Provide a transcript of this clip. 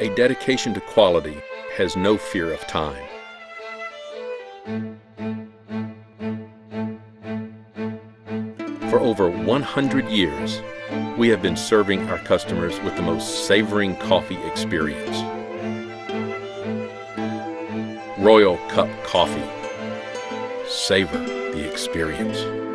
A dedication to quality has no fear of time. For over 100 years, we have been serving our customers with the most savoring coffee experience. Royal Cup Coffee. Savor the experience.